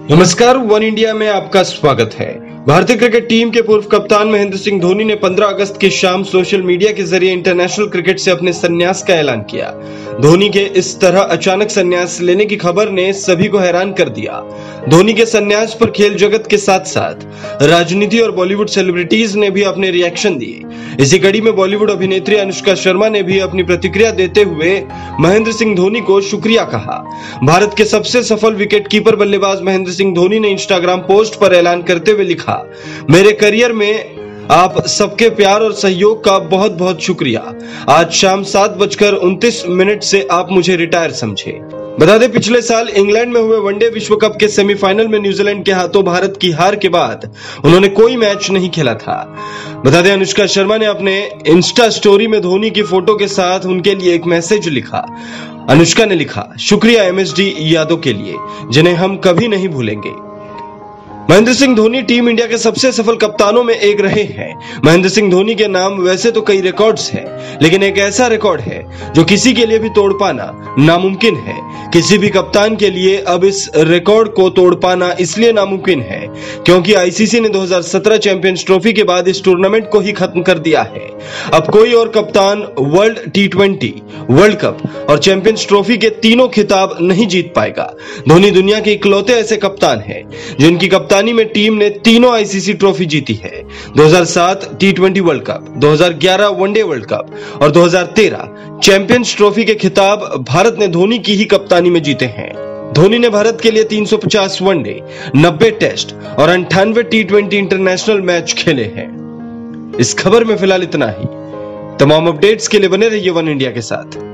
नमस्कार one India में आपका स्वागत है। भारतीय क्रिकेट टीम के पूर्व कप्तान महेंद्र सिंह धोनी ने 15 अगस्त की शाम सोशल मीडिया के ज़रिए इंटरनेशनल क्रिकेट से अपने संन्यास का ऐलान किया। धोनी के इस तरह अचानक संन्यास लेने की खबर ने सभी को हैरान कर दिया। धोनी के संन्यास पर खेल जगत के साथ साथ राजनीति और बॉलीवुड सेलिब्रिटीज ने भी अपने रिएक्शन दिए। इसी कड़ी में बॉलीवुड अभिनेत्री अनुष्का शर्मा ने भी अपनी प्रतिक्रिया देते हुए महेंद्र सिंह धोनी को शुक्रिया कहा। भारत के सबसे सफल विकेट कीपर बल्लेबाज महेंद्र सिंह धोनी ने इंस्टाग्राम पोस्ट पर ऐलान करते हुए लिखा मेरे करियर में आप सबके प्यार और सहयोग का बहुत बहुत शुक्रिया। आज शाम सात बजकर उनतीस मिनट से आप मुझे रिटायर समझे। बता दें, पिछले साल इंग्लैंड में हुए वनडे विश्व कप के सेमीफाइनल में न्यूजीलैंड के हाथों भारत की हार के बाद उन्होंने कोई मैच नहीं खेला था। बता दें, अनुष्का शर्मा ने अपने इंस्टा स्टोरी में धोनी की फ़ोटो के साथ उनके लिए एक मैसेज लिखा। अनुष्का ने लिखा, शुक्रिया एमएसडी यादों के लिए, जिन्हें हम कभी नहीं भूलेंगे। महेंद्र सिंह धोनी टीम इंडिया के सबसे सफल कप्तानों में एक रहे हैं। महेंद्र सिंह धोनी के नाम वैसे तो कई रिकॉर्ड्स हैं, लेकिन एक ऐसा रिकॉर्ड है जो किसी के लिए भी तोड़ पाना नामुमकिन है। किसी भी कप्तान के लिए अब इस रिकॉर्ड को तोड़ पाना इसलिए नामुमकिन है क्योंकि आईसीसी ने 2017 चैंपियंस ट्रॉफी के बाद इस टूर्नामेंट को ही खत्म कर दिया है। अब कोई और कप्तान वर्ल्ड टी वर्ल्ड कप और चैंपियंस ट्रॉफी के तीनों खिताब नहीं जीत पाएगा। धोनी दुनिया के इकलौते ऐसे कप्तान है, जिनकी कप्तान कप्तानी में टीम ने तीनों आईसीसी ट्रॉफी जीती है। 2007 T world cup 2011 one day world cup और 2013 चैंपियंस ट्रॉफी के खिताब भारत ने धोनी की ही कप्तानी में जीते हैं। धोनी ने भारत के लिए 350 वनडे 90 टेस्ट और अंठानवे टी ट्वेंटी इंटरनेशनल मैच खेले हैं। इस खबर में फ़िलहाल इतना ही। तमाम अपडेट्स के लिए बने रहिए वन इंडिया के साथ।